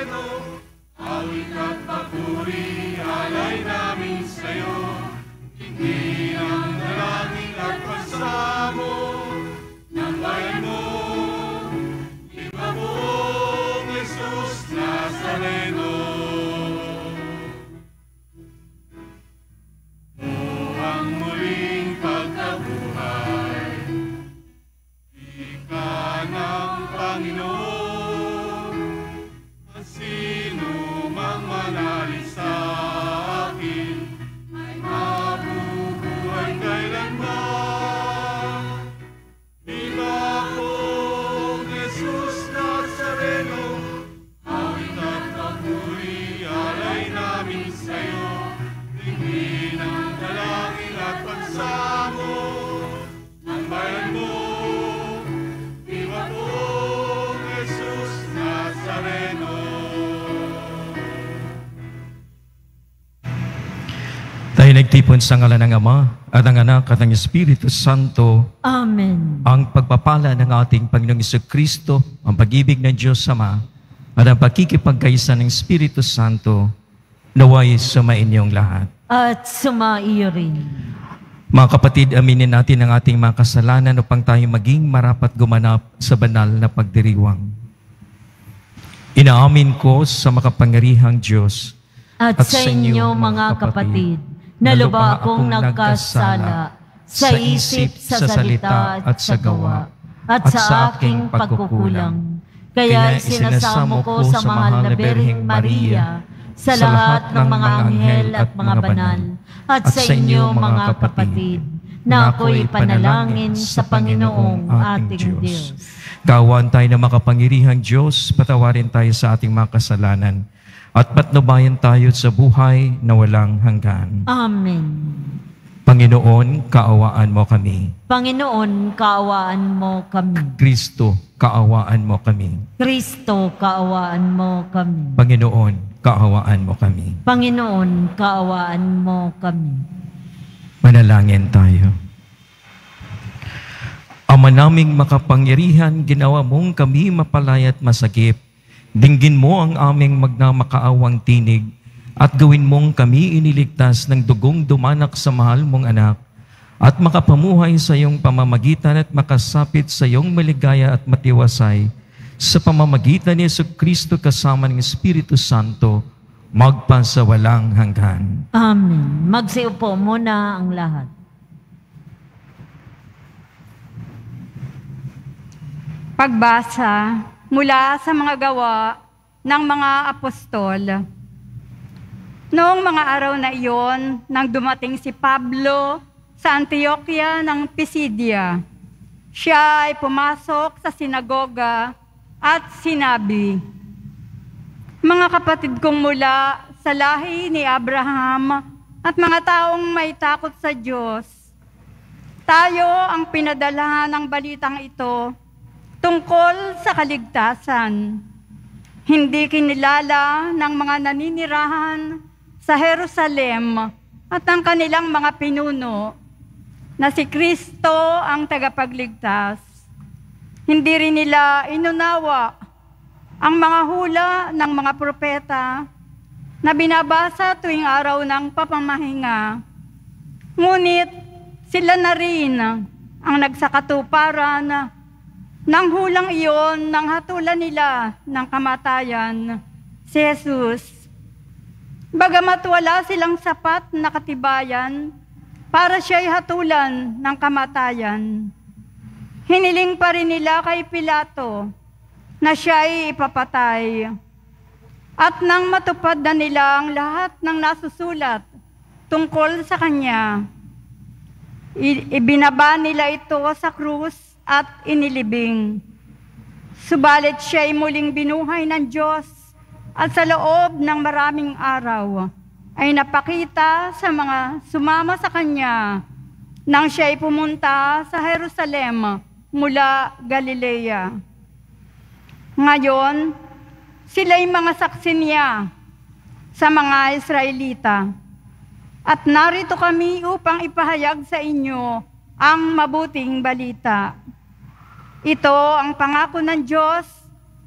Nazareno, awit at papuri, alay namin sa'yo. Hindi Tayo nagtipon sa ngalan ng Ama at ng Anak at ng Espiritu Santo Amen. ang pagpapala ng ating Panginoong Kristo, ang pag-ibig ng Diyos Ama, at ang pakikipagkaisa ng Espiritu Santo, naway sumainyong lahat. At sumaiyo rin. Mga kapatid, aminin natin ang ating mga kasalanan upang tayo maging marapat gumanap sa banal na pagdiriwang. Inaamin ko sa makapangyarihang Diyos At, sa inyo, mga kapatid, na luba akong nagkasala sa isip, sa salita, at sa gawa, at sa aking pagkukulang. Kaya sinasamo ko sa mahal na Berhing Maria, sa lahat ng mga anghel at mga banal, at sa inyo, mga kapatid, na ako'y panalangin sa Panginoong ating Diyos. Kawan tayo na makapangyarihang Diyos, patawarin tayo sa ating mga kasalanan, at patnubayan tayo sa buhay na walang hanggan. Amen. Panginoon, kaawaan mo kami. Panginoon, kaawaan mo kami. Kristo, kaawaan mo kami. Kristo, kaawaan mo kami. Panginoon, kaawaan mo kami. Panginoon, kaawaan mo kami. Manalangin tayo. Ama naming makapangyarihan, ginawa mong kami mapalaya at masagip. Dinggin mo ang aming magnamakaawang tinig at gawin mong kami iniligtas ng dugong dumanak sa mahal mong anak at makapamuhay sa iyong pamamagitan at makasapit sa iyong maligaya at matiwasay sa pamamagitan ni Yesu Kristo kasama ng Espiritu Santo magpasawalang hanggan. Amen. Magsiupo muna ang lahat. Pagbasa mula sa mga gawa ng mga apostol. Noong mga araw na iyon, nang dumating si Pablo sa Antioquia ng Pisidia, siya ay pumasok sa sinagoga at sinabi, Mga kapatid kong mula sa lahi ni Abraham at mga taong may takot sa Diyos, tayo ang pinadalahan ng balitang ito tungkol sa kaligtasan. Hindi kinilala ng mga naninirahan sa Jerusalem at ang kanilang mga pinuno na si Kristo ang tagapagligtas. Hindi rin nila inunawa ang mga hula ng mga propeta na binabasa tuwing araw ng papamahinga. Ngunit sila na rin ang nagsakatuparan ng hulang iyon nang hatulan nila ng kamatayan si Jesus. Bagamat wala silang sapat na katibayan para siya'y hatulan ng kamatayan, hiniling pa rin nila kay Pilato na siya'y ipapatay. At nang matupad na nila ang lahat ng nasusulat tungkol sa Kanya, ibinaba nila ito sa krus at inilibing. Subalit siya'y muling binuhay ng Diyos at sa loob ng maraming araw ay napakita sa mga sumama sa Kanya nang siya'y pumunta sa Jerusalem mula Galilea. Ngayon, sila'y mga saksi niya sa mga Israelita. At narito kami upang ipahayag sa inyo ang mabuting balita. Ito ang pangako ng Diyos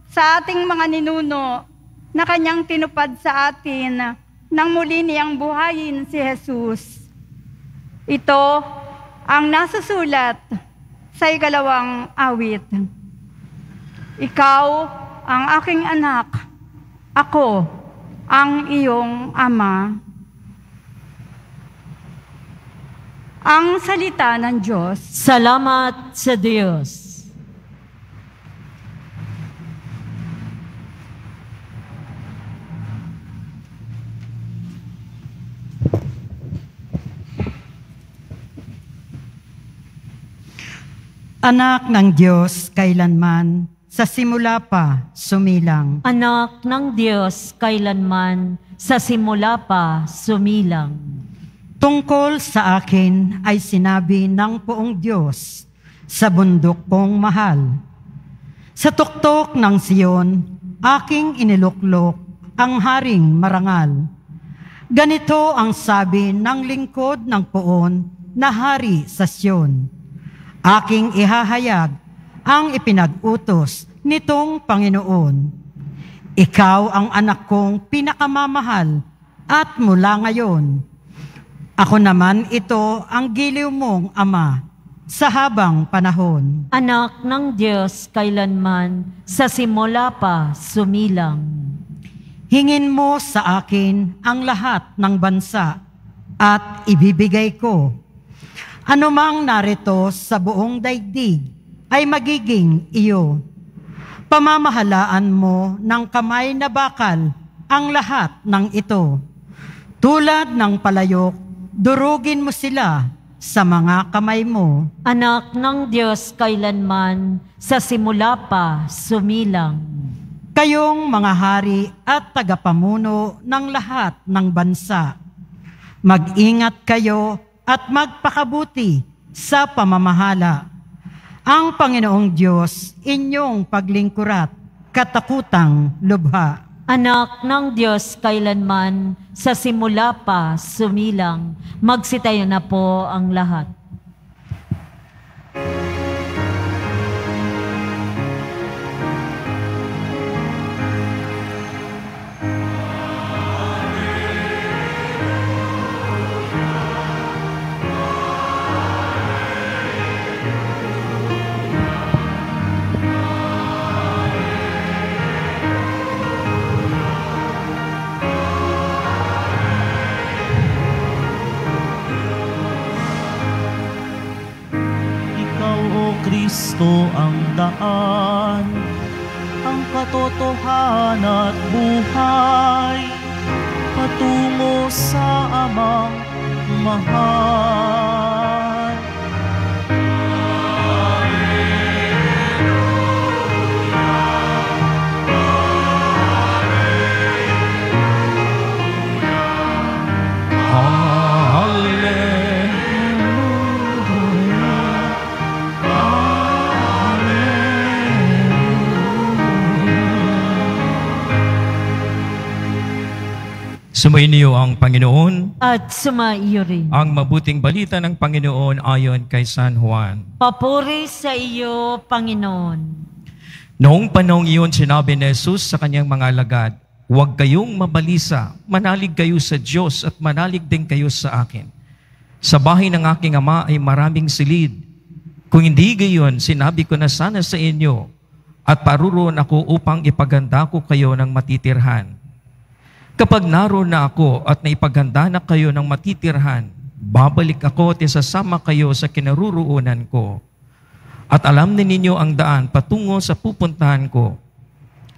sa ating mga ninuno na kanyang tinupad sa atin nang muli niyang buhayin si Jesus. Ito ang nasusulat sa ikalawang awit. Ikaw ang aking anak, ako ang iyong ama. Ang salita ng Diyos. Salamat sa Diyos. Anak ng Diyos kailanman, sa simula pa sumilang. Anak ng Diyos kailanman, sa simula pa sumilang. Tungkol sa akin ay sinabi ng poong Diyos sa bundok kong mahal. Sa tuktok ng Siyon, aking iniluklok ang haring marangal. Ganito ang sabi ng lingkod ng poon na hari sa Siyon Aking ihahayag ang ipinag-utos nitong Panginoon. Ikaw ang anak kong pinakamamahal at mula ngayon, ako naman ito ang giliw mong ama sa habang panahon. Anak ng Diyos kailanman, sa simula pa sumilang. Hingin mo sa akin ang lahat ng bansa at ibibigay ko Anumang narito sa buong daigdig ay magiging iyo. Pamamahalaan mo ng kamay na bakal ang lahat ng ito. Tulad ng palayok, durugin mo sila sa mga kamay mo. Anak ng Diyos kailanman, sa simula pa sumilang. Kayong mga hari at tagapamuno ng lahat ng bansa. Mag-ingat kayo at magpakabuti sa pamamahala. Ang Panginoong Diyos inyong paglingkurat, katakutang lubha. Anak ng Diyos kailanman, sa simula pa sumilang, magsitayo na po ang lahat. Kristo ang daan, ang katotohanan at buhay, patungo sa amang mahal. Sumainiyo ang Panginoon, At sumaiyo rin. ang mabuting balita ng Panginoon ayon kay San Juan. Papuri sa iyo, Panginoon. Noong panahong iyon, sinabi ni Jesus sa kanyang mga alagad, Huwag kayong mabalisa, manalig kayo sa Diyos at manalig din kayo sa akin. Sa bahay ng aking ama ay maraming silid. Kung hindi gayon, sinabi ko na sana sa inyo at paruroon ako upang ipaganda ko kayo ng matitirhan. Kapag naroon na ako at naipaghanda na kayo ng matitirhan, babalik ako at isasama kayo sa kinaruroonan ko. At alam na ninyo ang daan patungo sa pupuntahan ko.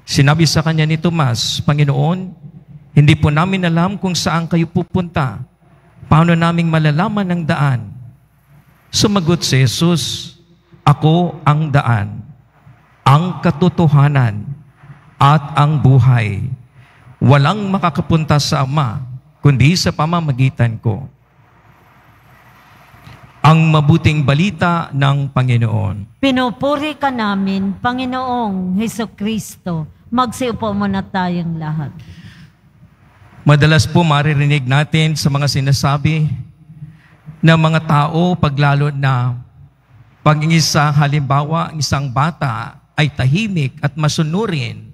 Sinabi sa kanya ni Tomas, Panginoon, hindi po namin alam kung saan kayo pupunta. Paano naming malalaman ang daan? Sumagot si Jesus, Ako ang daan, ang katotohanan, at ang buhay. Walang makakapunta sa Ama, kundi sa pamamagitan ko. Ang mabuting balita ng Panginoon. Pinupuri ka namin, Panginoong Heso Kristo. Magsiupo muna tayong lahat. Madalas po maririnig natin sa mga sinasabi ng mga tao paglalo na pag isa halimbawa ang isang bata ay tahimik at masunurin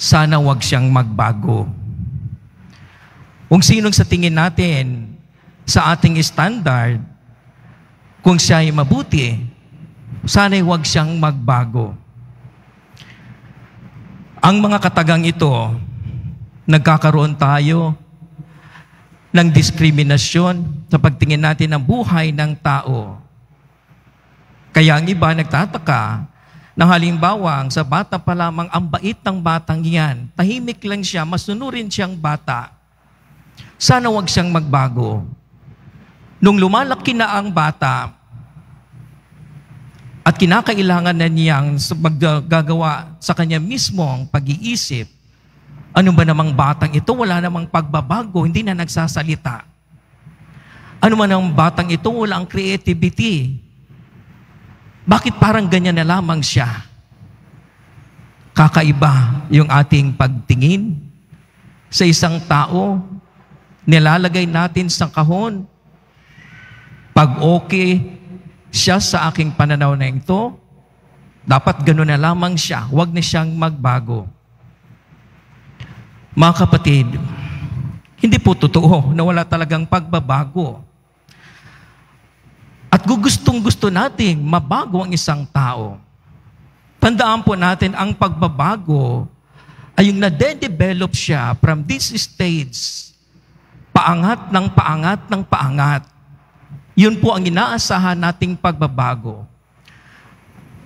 sana wag siyang magbago. Kung sinong sa tingin natin sa ating standard, kung siya ay mabuti, sana'y wag siyang magbago. Ang mga katagang ito, nagkakaroon tayo ng diskriminasyon sa pagtingin natin ng buhay ng tao. Kaya ang iba nagtataka na halimbawa sa bata pa lamang ang bait ng batang yan, tahimik lang siya, masunurin siyang bata. Sana wag siyang magbago. Nung lumalaki na ang bata, at kinakailangan na niyang maggagawa sa kanya mismo ang pag-iisip, ano ba namang batang ito? Wala namang pagbabago, hindi na nagsasalita. Ano man ang batang ito? Wala ang creativity. Bakit parang ganyan na lamang siya? Kakaiba yung ating pagtingin sa isang tao, nilalagay natin sa kahon. Pag okay siya sa aking pananaw na ito, dapat gano'n na lamang siya. Huwag na siyang magbago. Mga kapatid, hindi po totoo na wala talagang pagbabago. At gugustong gusto nating mabago ang isang tao. Tandaan po natin, ang pagbabago ay yung nade-develop siya from this stage, paangat ng paangat ng paangat. Yun po ang inaasahan nating pagbabago.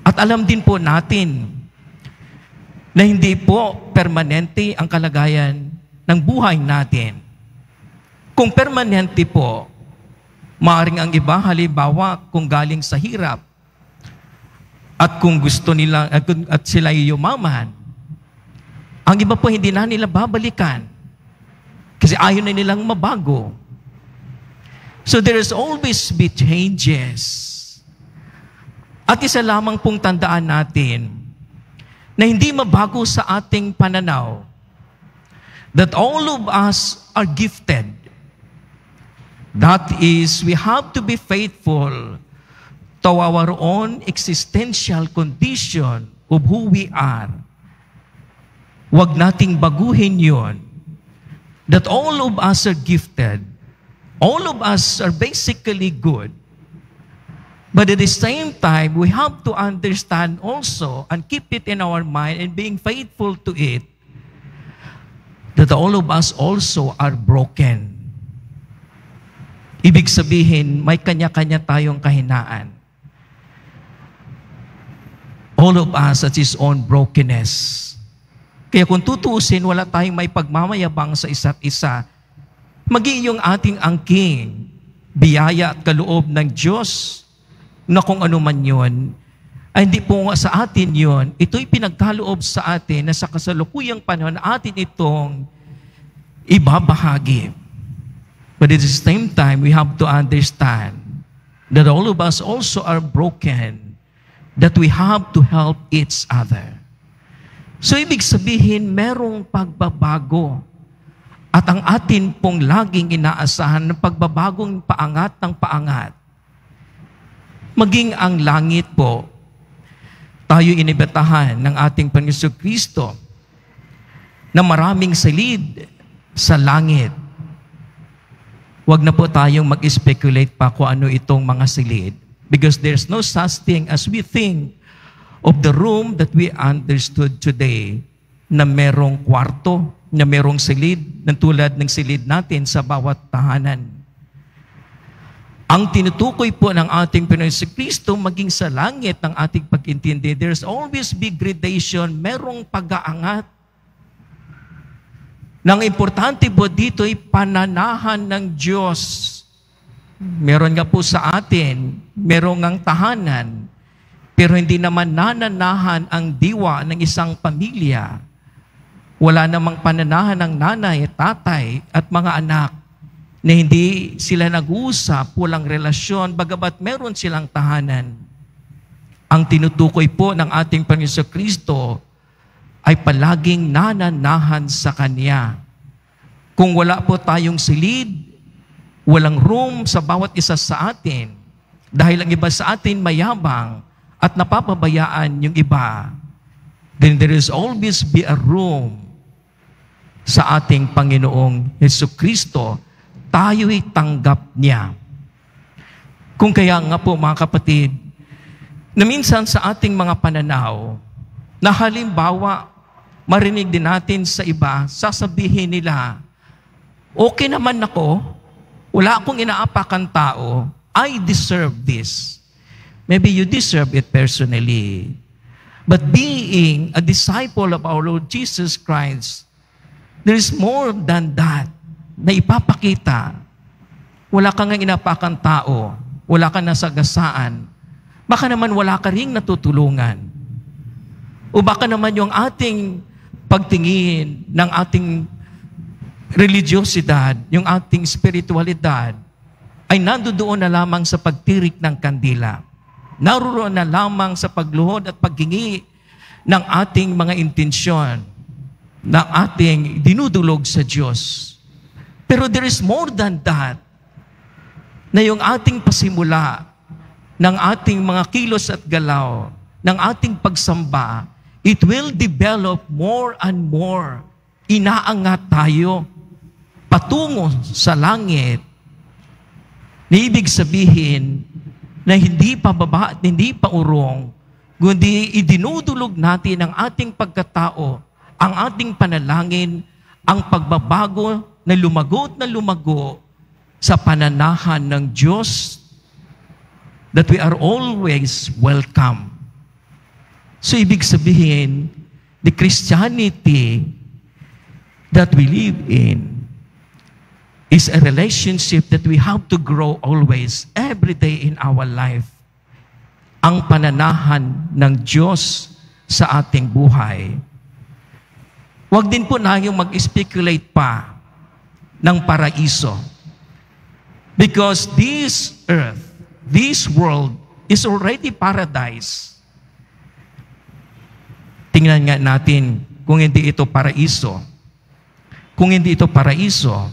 At alam din po natin na hindi po permanente ang kalagayan ng buhay natin. Kung permanente po, maaring ang iba, halimbawa, kung galing sa hirap, at kung gusto nila, at sila yumaman, ang iba po hindi na nila babalikan. Kasi ayaw na nilang mabago. So there is always be changes. At isa lamang pong tandaan natin, na hindi mabago sa ating pananaw that all of us are gifted. That is, we have to be faithful to our own existential condition of who we are. Huwag nating baguhin yon. That all of us are gifted. All of us are basically good. But at the same time, we have to understand also and keep it in our mind and being faithful to it that all of us also are broken. Ibig sabihin, may kanya-kanya tayong kahinaan. All of us at his own brokenness. Kaya kung tutuusin, wala tayong may pagmamayabang sa isa't isa. Maging yung ating angking, biyaya at kaloob ng Diyos na kung ano man yun, ay hindi po nga sa atin yun. Ito'y pinagkaloob sa atin na sa kasalukuyang panahon atin itong ibabahagi. But at the same time, we have to understand that all of us also are broken, that we have to help each other. So ibig sabihin, merong pagbabago. At ang atin pong laging inaasahan ng pagbabagong paangat ng paangat Maging ang langit po, tayo inibatahan ng ating Panginoon Kristo na maraming silid sa langit. Huwag na po tayong mag-speculate pa kung ano itong mga silid because there's no such thing as we think of the room that we understood today na merong kwarto, na merong silid, na tulad ng silid natin sa bawat tahanan. Ang tinutukoy po ng ating Pinoy si Kristo maging sa langit ng ating pag-intindi, there's always big gradation, merong pag-aangat. Nang importante po dito ay pananahan ng Diyos. Meron nga po sa atin, merong ang tahanan, pero hindi naman nananahan ang diwa ng isang pamilya. Wala namang pananahan ng nanay, tatay at mga anak na hindi sila nag-uusap, walang relasyon, bagabat meron silang tahanan. Ang tinutukoy po ng ating Panginoon Kristo ay palaging nananahan sa Kanya. Kung wala po tayong silid, walang room sa bawat isa sa atin, dahil ang iba sa atin mayabang at napapabayaan yung iba, then there is always be a room sa ating Panginoong Heso Kristo, tayo'y tanggap niya. Kung kaya nga po mga kapatid, na minsan sa ating mga pananaw, na halimbawa, marinig din natin sa iba, sasabihin nila, okay naman ako, wala akong inaapakan tao, I deserve this. Maybe you deserve it personally. But being a disciple of our Lord Jesus Christ, there is more than that na ipapakita. Wala kang inapakan tao, wala kang nasagasaan, baka naman wala ka ring natutulungan. O baka naman yung ating pagtingin ng ating religyosidad, yung ating spiritualidad, ay nandoon na lamang sa pagtirik ng kandila. Naroon na lamang sa pagluhod at paghingi ng ating mga intensyon, ng ating dinudulog sa Diyos. Pero there is more than that, na yung ating pasimula ng ating mga kilos at galaw, ng ating pagsamba, it will develop more and more. Inaangat tayo patungo sa langit na ibig sabihin na hindi pa baba at hindi pa urong, kundi idinudulog natin ang ating pagkatao, ang ating panalangin, ang pagbabago na lumago at na lumago sa pananahan ng Diyos that we are always welcome. So ibig sabihin, the Christianity that we live in is a relationship that we have to grow always, every day in our life. Ang pananahan ng Diyos sa ating buhay. Huwag din po tayong mag-speculate pa ng paraiso. Because this earth, this world is already paradise. Tingnan nga natin kung hindi ito paraiso. Kung hindi ito paraiso,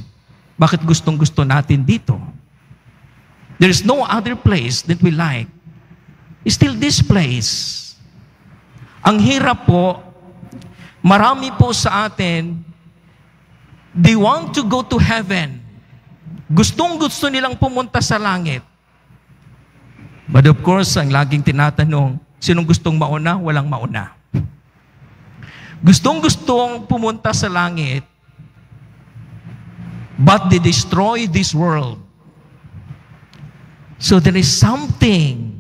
bakit gustong gusto natin dito? There is no other place that we like. It's still this place. Ang hirap po, marami po sa atin, they want to go to heaven. Gustong gusto nilang pumunta sa langit. But of course, ang laging tinatanong, sinong gustong mauna? Walang mauna. Gustong gustong pumunta sa langit, but they destroy this world. So there is something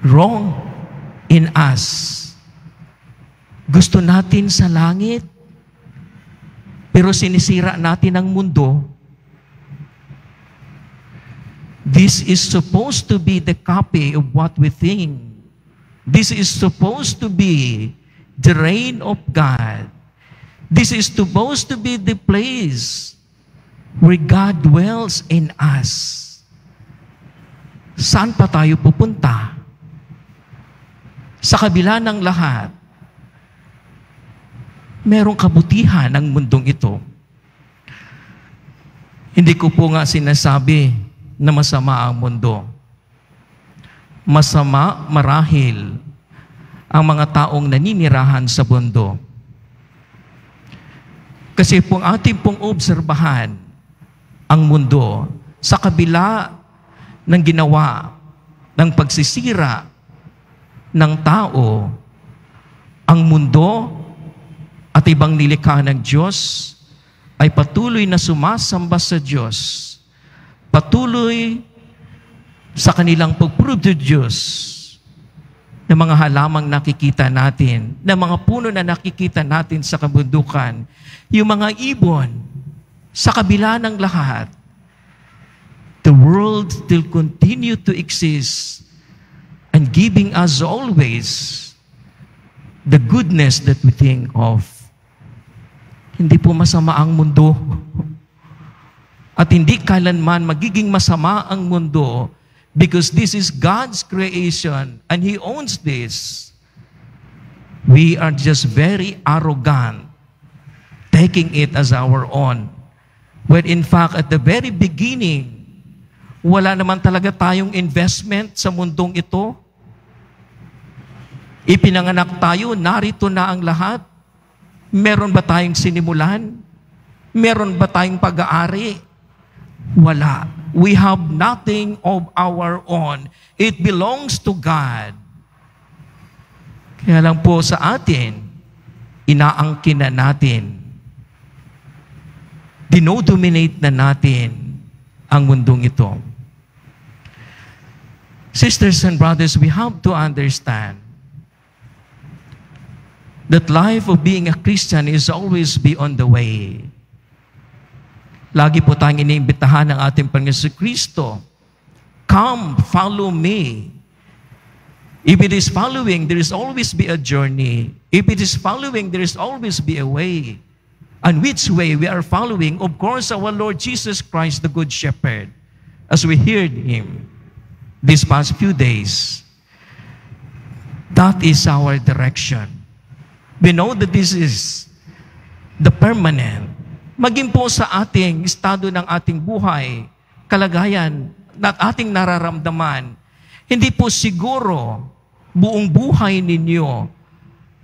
wrong in us. Gusto natin sa langit, pero sinisira natin ang mundo. This is supposed to be the copy of what we think. This is supposed to be the reign of God. This is supposed to be the place where God dwells in us. Saan pa tayo pupunta? Sa kabila ng lahat, merong kabutihan ang mundong ito. Hindi ko po nga sinasabi na masama ang mundo. Masama marahil ang mga taong naninirahan sa mundo. Kasi kung ating pong obserbahan ang mundo sa kabila ng ginawa ng pagsisira ng tao, ang mundo at ibang nilikha ng Diyos ay patuloy na sumasamba sa Diyos patuloy sa kanilang pagproduce ng mga halamang nakikita natin, ng mga puno na nakikita natin sa kabundukan, yung mga ibon, sa kabila ng lahat, the world still continue to exist and giving us always the goodness that we think of. Hindi po masama ang mundo. At hindi kailanman magiging masama ang mundo because this is God's creation and He owns this. We are just very arrogant, taking it as our own. When in fact, at the very beginning, wala naman talaga tayong investment sa mundong ito. Ipinanganak tayo, narito na ang lahat. Meron ba tayong sinimulan? Meron ba tayong pag-aari? Wala. We have nothing of our own. It belongs to God. Kaya lang po sa atin, inaangkin na natin. Dinodominate na natin ang mundong ito. Sisters and brothers, we have to understand that life of being a Christian is always be on the way. Lagi po tayong iniimbitahan ng ating Panginoon Kristo. Come, follow me. If it is following, there is always be a journey. If it is following, there is always be a way. And which way we are following? Of course, our Lord Jesus Christ, the Good Shepherd, as we heard Him these past few days. That is our direction. We know that this is the permanent. Maging po sa ating estado ng ating buhay, kalagayan, at ating nararamdaman, hindi po siguro buong buhay ninyo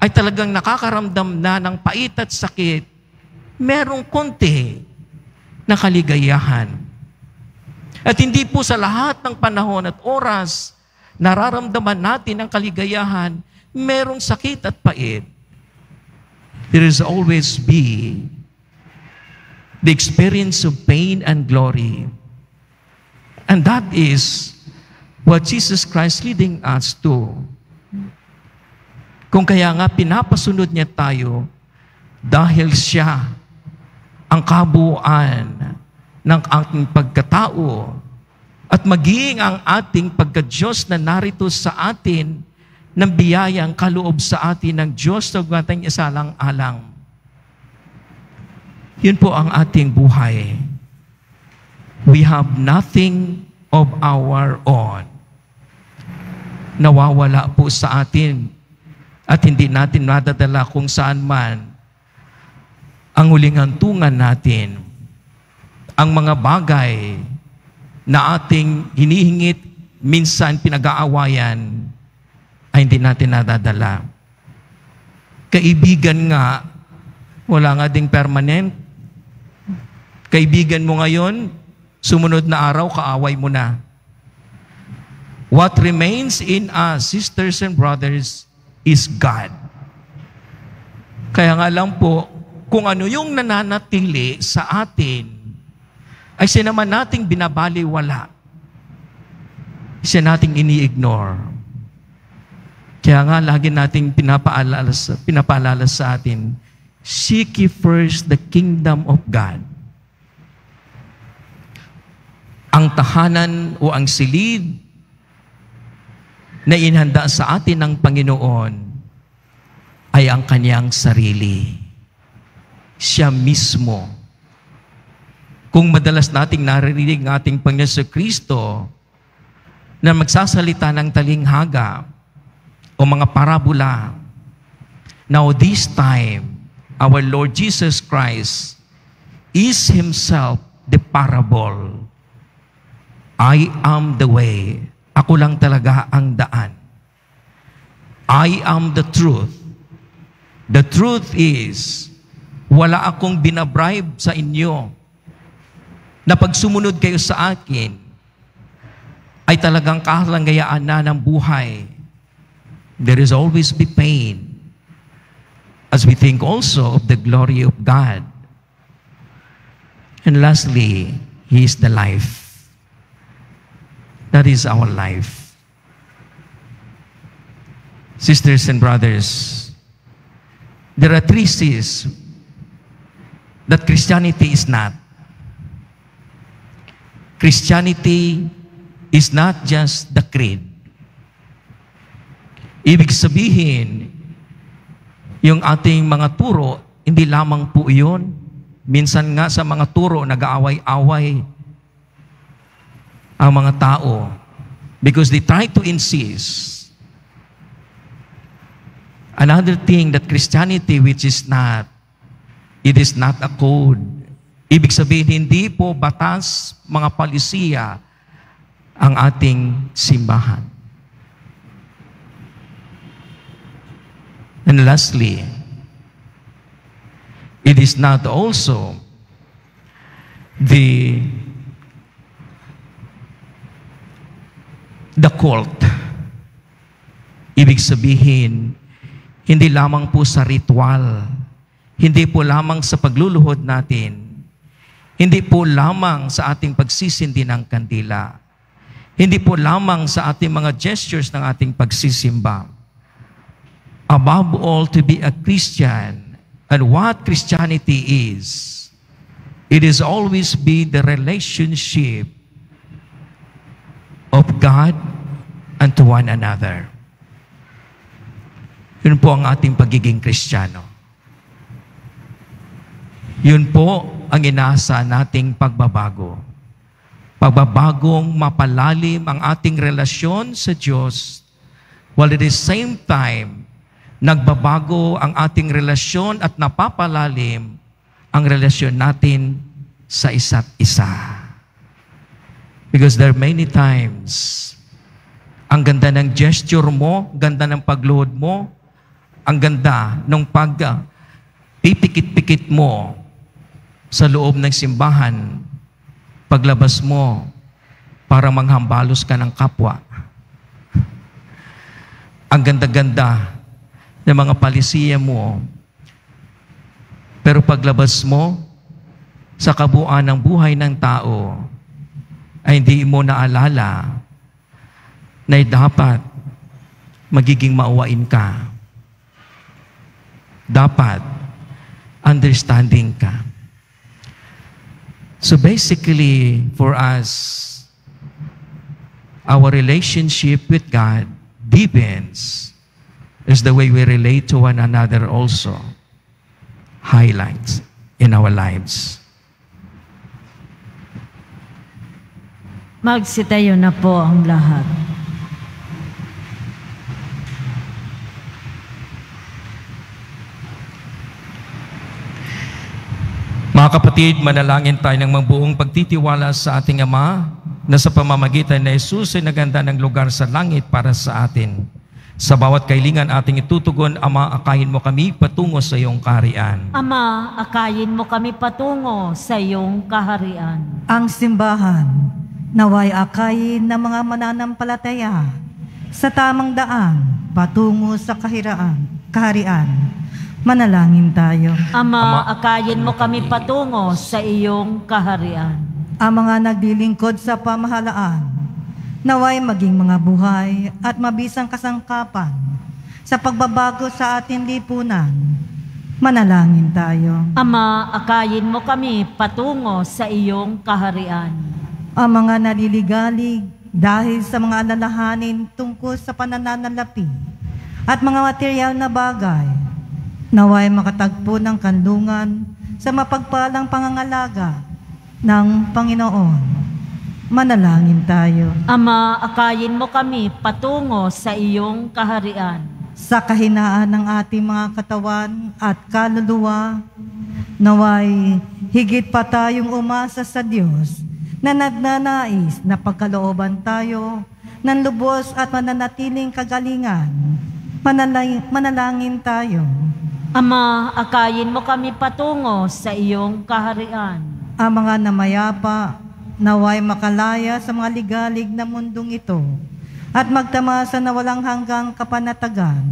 ay talagang nakakaramdam na ng pait at sakit, merong konti na kaligayahan. At hindi po sa lahat ng panahon at oras, nararamdaman natin ang kaligayahan, merong sakit at pait. There is always be the experience of pain and glory. And that is what Jesus Christ leading us to. Kung kaya nga pinapasunod niya tayo dahil siya ang kabuuan ng ating pagkatao at maging ang ating pagka-Diyos na narito sa atin ng biyayang kaloob sa atin ng Diyos na ating isalang-alang. Yun po ang ating buhay. We have nothing of our own. Nawawala po sa atin at hindi natin nadadala kung saan man ang huling hantungan natin. Ang mga bagay na ating hinihingit, minsan pinag-aawayan, ay hindi natin nadadala. Kaibigan nga, wala nga ding permanent. Kaibigan mo ngayon, sumunod na araw, kaaway mo na. What remains in us, sisters and brothers, is God. Kaya nga lang po, kung ano yung nananatili sa atin, ay sinaman nating binabaliwala. Siya nating ini-ignore. Kaya nga lagi nating pinapaalala sa, pinapaalala sa atin, seek ye first the kingdom of God. Ang tahanan o ang silid na inhanda sa atin ng Panginoon ay ang kanyang sarili. Siya mismo. Kung madalas nating naririnig ng ating Panginoon Kristo na magsasalita ng talinghaga o mga parabola, now this time, our Lord Jesus Christ is Himself the parable. I am the way. Ako lang talaga ang daan. I am the truth. The truth is, wala akong binabribe sa inyo na pag sumunod kayo sa akin, ay talagang kahalangayaan na ng buhay. There is always be pain as we think also of the glory of God. And lastly, He is the life. That is our life. Sisters and brothers, there are three C's that Christianity is not. Christianity is not just the creed. Ibig sabihin, yung ating mga turo, hindi lamang po iyon. Minsan nga sa mga turo, nag-aaway-away ang mga tao because they try to insist. Another thing that Christianity which is not it is not a code. Ibig sabihin hindi po batas mga palisiya ang ating simbahan. And lastly It is not also the the cult. Ibig sabihin, hindi lamang po sa ritual, hindi po lamang sa pagluluhod natin, hindi po lamang sa ating pagsisindi ng kandila, hindi po lamang sa ating mga gestures ng ating pagsisimba. Above all, to be a Christian and what Christianity is, it is always be the relationship of God and to one another. Yun po ang ating pagiging Kristiyano. Yun po ang inasa nating pagbabago. Pagbabagong mapalalim ang ating relasyon sa Diyos while at the same time, nagbabago ang ating relasyon at napapalalim ang relasyon natin sa isa't isa. Because there are many times, ang ganda ng gesture mo, ganda ng pagluhod mo, ang ganda ng pag pipikit-pikit mo sa loob ng simbahan, paglabas mo, para manghambalos ka ng kapwa. Ang ganda-ganda ng mga palisiya mo, pero paglabas mo sa kabuuan ng buhay ng tao, ay hindi mo naalala na dapat magiging mauwain ka. Dapat understanding ka. So basically, for us, our relationship with God deepens as the way we relate to one another also highlights in our lives. Magsitayo na po ang lahat. Mga kapatid, manalangin tayo ng mabuong pagtitiwala sa ating Ama na sa pamamagitan na Jesus ay naganda ng lugar sa langit para sa atin. Sa bawat kailingan ating itutugon, Ama, akayin mo kami patungo sa iyong kaharian. Ama, akayin mo kami patungo sa iyong kaharian. Ang simbahan, naway akayin ng mga mananampalataya sa tamang daan patungo sa kahiraan, kaharian. Manalangin tayo. Ama, Ama, akayin mo kami patungo sa iyong kaharian. Ang mga naglilingkod sa pamahalaan, naway maging mga buhay at mabisang kasangkapan sa pagbabago sa ating lipunan. Manalangin tayo. Ama, akayin mo kami patungo sa iyong kaharian. Ang mga naliligalig dahil sa mga alalahanin tungkol sa panananalapi at mga material na bagay, naway makatagpo ng kandungan sa mapagpalang pangangalaga ng Panginoon. Manalangin tayo. Ama, akayin mo kami patungo sa iyong kaharian. Sa kahinaan ng ating mga katawan at kaluluwa, naway higit pa tayong umasa sa Diyos na nagnanais na pagkalooban tayo ng lubos at mananatiling kagalingan. Manalangin, manalangin tayo. Ama, akayin mo kami patungo sa iyong kaharian. Ang mga namayapa, naway makalaya sa mga ligalig na mundong ito at magtamasa na walang hanggang kapanatagan.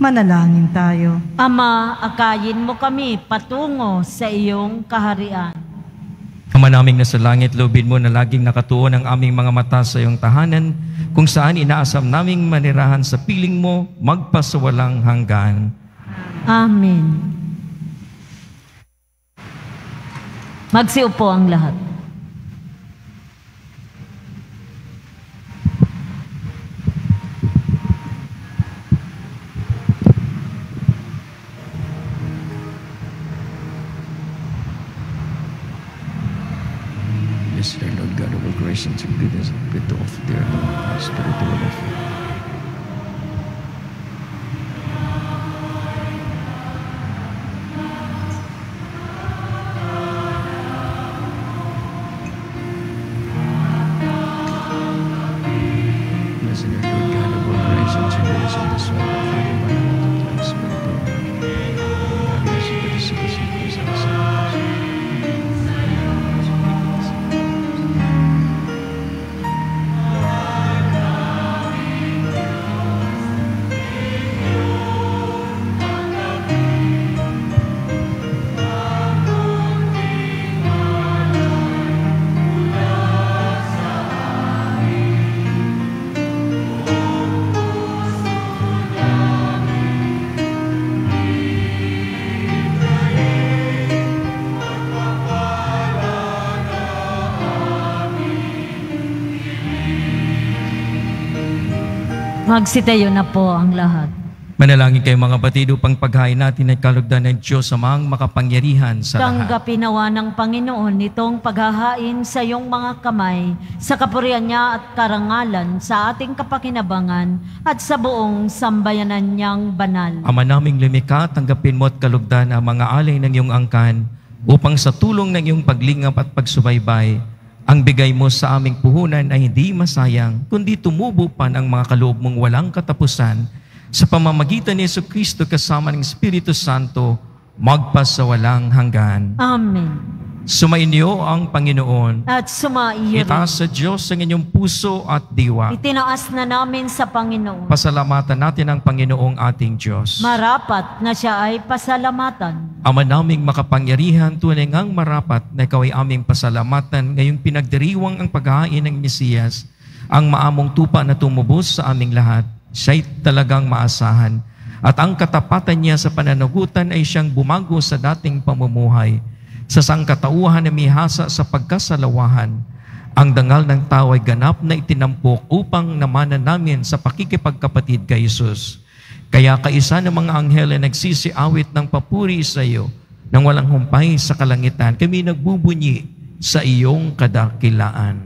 Manalangin tayo. Ama, akayin mo kami patungo sa iyong kaharian. Ama naming nasa langit, lubin mo na laging nakatuon ang aming mga mata sa iyong tahanan, kung saan inaasam naming manirahan sa piling mo, magpasawalang hanggan. Amen. Magsiupo ang lahat. Magsitayo na po ang lahat. Manalangin kayo mga batid upang paghain natin ay kalugdan ng Diyos amang makapangyarihan sa lahat. Tanggapin nawa ng Panginoon itong paghahain sa iyong mga kamay, sa kapurihan niya at karangalan, sa ating kapakinabangan, at sa buong sambayanan niyang banal. Ama naming lumika, tanggapin mo at kalugdan ang mga alay ng iyong angkan upang sa tulong ng iyong paglingap at pagsubaybay, ang bigay mo sa aming puhunan ay hindi masayang, kundi tumubo pa ng mga kaloob mong walang katapusan sa pamamagitan ni Yesu Kristo kasama ng Espiritu Santo, magpasawalang hanggan. Amen. Sumainyo ang Panginoon. At sumaiyo. Itaas sa Diyos ang inyong puso at diwa. Itinaas na namin sa Panginoon. Pasalamatan natin ang Panginoong ating Diyos. Marapat na siya ay pasalamatan. Ama naming makapangyarihan, tunay ngang marapat na ikaw ay aming pasalamatan ngayong pinagdiriwang ang paghahain ng Mesiyas, ang maamong tupa na tumubos sa aming lahat. Siya'y talagang maasahan. At ang katapatan niya sa pananagutan ay siyang bumago sa dating pamumuhay. Sa sangkatauhan na mihasa sa pagkasalawahan, ang dangal ng tao ay ganap na itinampok upang namanan namin sa pakikipagkapatid kay Jesus. Kaya kaisa ng mga anghel ay nagsisiawit ng papuri sa iyo nang walang humpay sa kalangitan. Kami nagbubunyi sa iyong kadakilaan.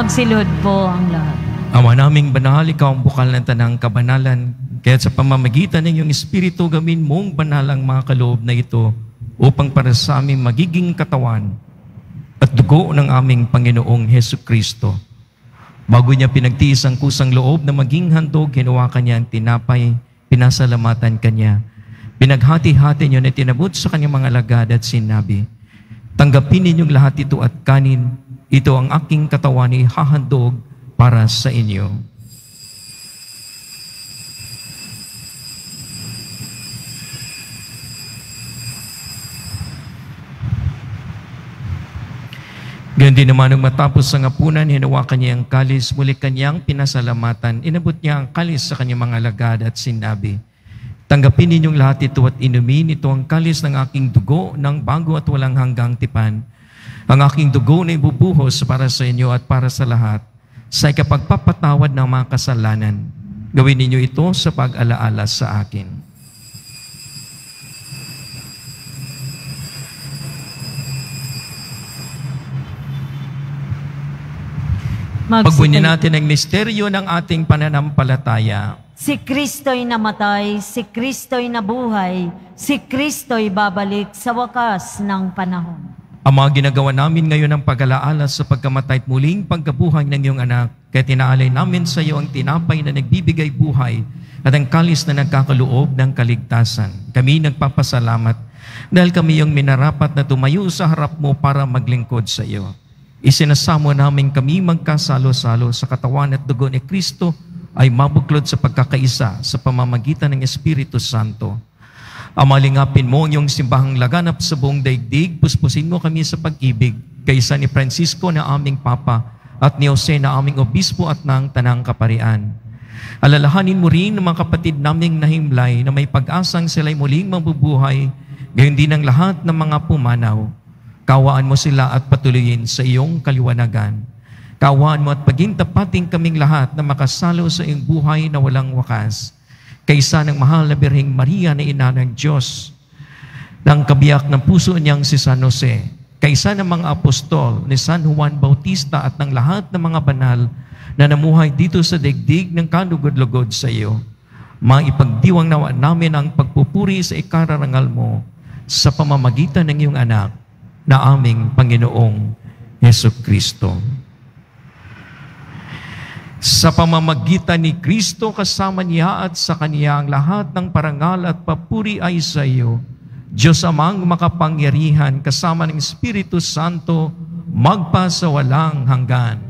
Magsilod po ang lahat. Ama naming banal, ikaw ang bukal ng tanang kabanalan. Kaya sa pamamagitan ng iyong Espiritu, gawin mong banalang mga kaloob na ito upang para sa aming magiging katawan at dugo ng aming Panginoong Heso Kristo. Bago niya pinagtiis ang kusang loob na maging handog, hinawakan niya ang tinapay, pinasalamatan kanya. Pinaghati-hati niyo na tinabot sa kanyang mga lagad at sinabi, Tanggapin ninyong lahat ito at kanin, ito ang aking katawan ni hahandog para sa inyo. Ganyan din naman nung matapos ang apunan, hinawakan niya ang kalis, muli kanyang pinasalamatan. Inabot niya ang kalis sa kanyang mga lagad at sinabi, Tanggapin ninyong lahat ito at inumin ito ang kalis ng aking dugo ng bago at walang hanggang tipan. Ang aking dugo na ibubuhos para sa inyo at para sa lahat sa ikapagpapatawad ng mga kasalanan. Gawin ninyo ito sa pag-alaala sa akin. Pagbunyi natin ang misteryo ng ating pananampalataya. Si Kristo'y namatay, si Kristo'y nabuhay, si Kristo'y babalik sa wakas ng panahon. Ang mga ginagawa namin ngayon ang pag-alaala sa pagkamatay at muling pagkabuhay ng iyong anak, kaya tinaalay namin sa iyo ang tinapay na nagbibigay buhay at ang kalis na nagkakaloob ng kaligtasan. Kami nagpapasalamat dahil kami yung minarapat na tumayo sa harap mo para maglingkod sa iyo. Isinasamo namin kami magkasalo-salo sa katawan at dugo ni Kristo ay mabuklod sa pagkakaisa sa pamamagitan ng Espiritu Santo. Amalingapin mo ang iyong simbahang laganap sa buong daigdig, puspusin mo kami sa pag-ibig, kaysa ni Francisco na aming Papa at ni Jose na aming Obispo at ng Tanang Kaparian. Alalahanin mo rin ang mga kapatid naming nahimlay na may pag-asang sila'y muling mabubuhay, gayon din ang lahat ng mga pumanaw. Kawaan mo sila at patuloyin sa iyong kaliwanagan. Kawaan mo at paging kaming lahat na makasalo sa iyong buhay na walang wakas. Kaysa ng mahal na Birhing Maria na ina ng Diyos, ng kabiyak ng puso niyang si San Jose, kaysa ng mga apostol ni San Juan Bautista at ng lahat ng mga banal na namuhay dito sa digdig ng kalugod-lugod sa iyo, maipagdiwang nawa namin ang pagpupuri sa ikararangal mo sa pamamagitan ng iyong anak na aming Panginoong Yesu Kristo. Sa pamamagitan ni Kristo kasama niya at sa Kanya ang lahat ng parangal at papuri ay sa iyo, Diyos amang makapangyarihan kasama ng Espiritu Santo magpa sa walang hanggan.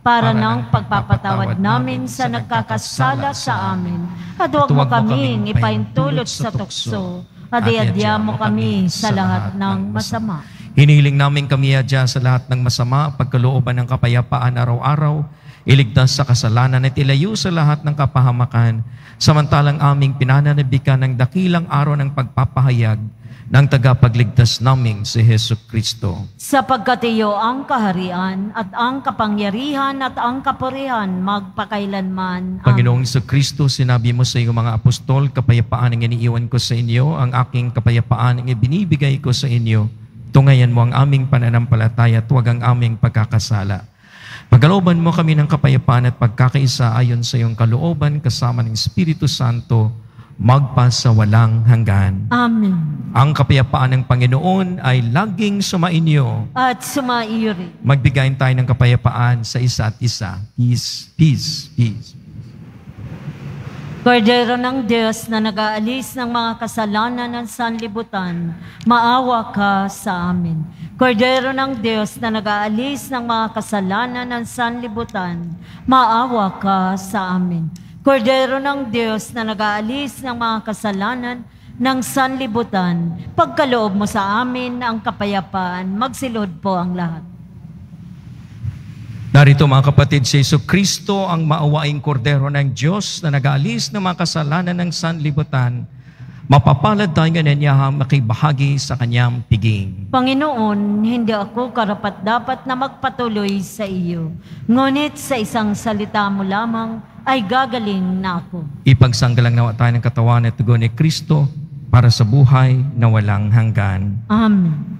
para ng pagpapatawad namin sa nagkakasala sa amin. At huwag mo kaming ipaintulot sa tukso. At iadya mo kami sa lahat ng masama. Hinihiling namin kami adya sa lahat ng masama, pagkalooban ng kapayapaan araw-araw, iligtas sa kasalanan at ilayo sa lahat ng kapahamakan, samantalang aming pinananabikan ng dakilang araw ng pagpapahayag ng tagapagligtas naming si Heso Kristo. Sapagkat iyo ang kaharian at ang kapangyarihan at ang kapurihan magpakailanman. Amen. Panginoong Iso Kristo, sinabi mo sa iyong mga apostol, kapayapaan ang iniiwan ko sa inyo, ang aking kapayapaan ang ibinibigay ko sa inyo. Tungayan mo ang aming pananampalataya at huwag ang aming pagkakasala. Pagkalooban mo kami ng kapayapaan at pagkakaisa ayon sa iyong kalooban kasama ng Espiritu Santo, magpa sa walang hanggan. Amen. Ang kapayapaan ng Panginoon ay laging sumainyo. At sumaiyo rin. Magbigayin tayo ng kapayapaan sa isa't isa. Peace, peace, peace. Kordero ng Diyos na nag-aalis ng mga kasalanan ng sanlibutan, maawa ka sa amin. Kordero ng Diyos na nag-aalis ng mga kasalanan ng sanlibutan, maawa ka sa amin. Kordero ng Diyos na nag-aalis ng mga kasalanan ng sanlibutan, pagkaloob mo sa amin ang kapayapaan, magsilod po ang lahat. Narito mga kapatid, si Yesu Kristo ang maawaing kordero ng Diyos na nag-aalis ng mga kasalanan ng sanlibutan. Mapapalad tayo ng niya makibahagi sa kanyang piging. Panginoon, hindi ako karapat-dapat na magpatuloy sa iyo. Ngunit sa isang salita mo lamang ay gagaling na ako. Ipagsanggalang nawa tayo ng katawan at tugon ni Kristo para sa buhay na walang hanggan. Amen.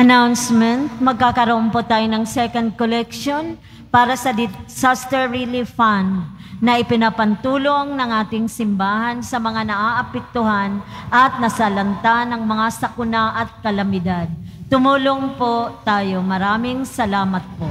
Announcement, magkakaroon po tayo ng second collection para sa Disaster Relief Fund na ipinapantulong ng ating simbahan sa mga naaapektuhan at nasalanta ng mga sakuna at kalamidad. Tumulong po tayo. Maraming salamat po.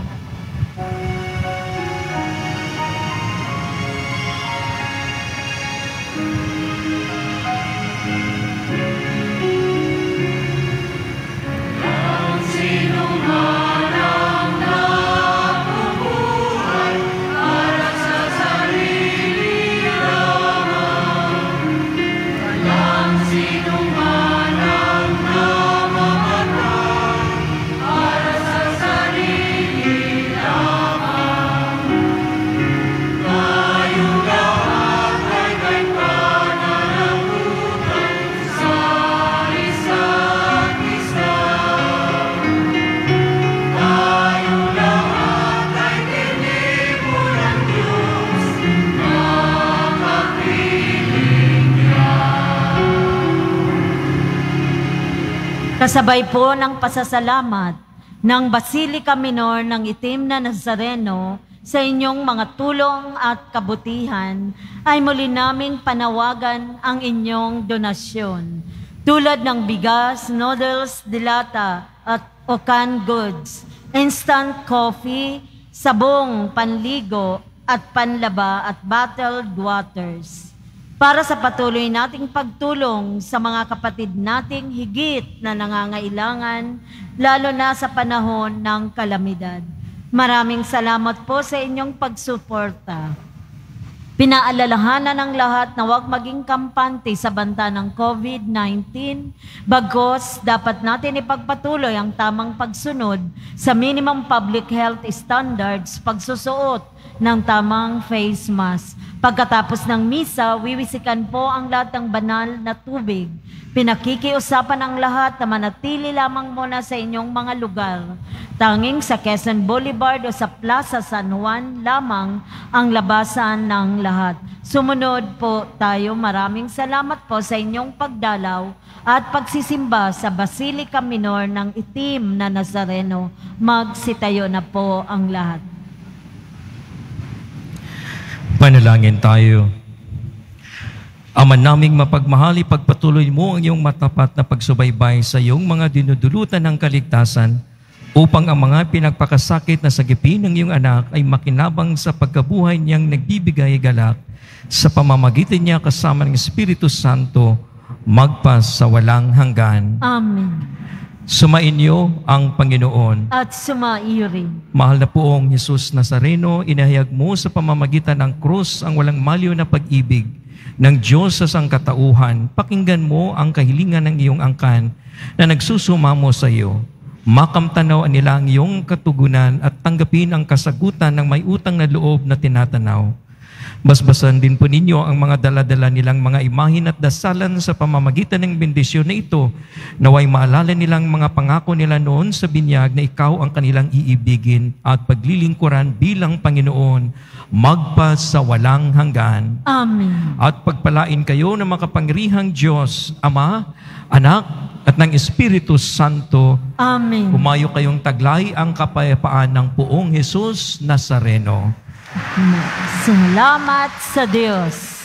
Kasabay po ng pasasalamat ng Basilika Minor ng Itim na Nazareno sa inyong mga tulong at kabutihan ay muli naming panawagan ang inyong donasyon. Tulad ng bigas, noodles, dilata at okan goods, instant coffee, sabong, panligo at panlaba at bottled waters para sa patuloy nating pagtulong sa mga kapatid nating higit na nangangailangan, lalo na sa panahon ng kalamidad. Maraming salamat po sa inyong pagsuporta. Pinaalalahanan ng lahat na huwag maging kampante sa banta ng COVID-19, bagos dapat natin ipagpatuloy ang tamang pagsunod sa minimum public health standards, pagsusuot ng tamang face mask, Pagkatapos ng misa, wiwisikan po ang lahat ng banal na tubig. Pinakikiusapan ang lahat na manatili lamang muna sa inyong mga lugar. Tanging sa Quezon Boulevard o sa Plaza San Juan lamang ang labasan ng lahat. Sumunod po tayo. Maraming salamat po sa inyong pagdalaw at pagsisimba sa Basilica Minor ng Itim na Nazareno. Magsitayo na po ang lahat. Panalangin tayo. Ama naming mapagmahali, pagpatuloy mo ang iyong matapat na pagsubaybay sa iyong mga dinudulutan ng kaligtasan upang ang mga pinagpakasakit na sagipin ng iyong anak ay makinabang sa pagkabuhay niyang nagbibigay galak sa pamamagitan niya kasama ng Espiritu Santo magpas sa walang hanggan. Amen. Sumainyo ang Panginoon. At sumaiyo rin. Mahal na poong Jesus Nazareno, inahayag mo sa pamamagitan ng krus ang walang maliw na pag-ibig ng Diyos sa sangkatauhan. Pakinggan mo ang kahilingan ng iyong angkan na nagsusumamo sa iyo. Makamtanaw nila ang iyong katugunan at tanggapin ang kasagutan ng may utang na loob na tinatanaw Basbasan din po ninyo ang mga daladala nilang mga imahin at dasalan sa pamamagitan ng bendisyon na ito. Naway maalala nilang mga pangako nila noon sa binyag na ikaw ang kanilang iibigin at paglilingkuran bilang Panginoon magpas sa walang hanggan. Amen. At pagpalain kayo ng makapangyarihang Diyos, Ama, Anak, at ng Espiritu Santo. Amen. Umayo kayong taglay ang kapayapaan ng poong Jesus Nazareno. Salamat sa Diyos.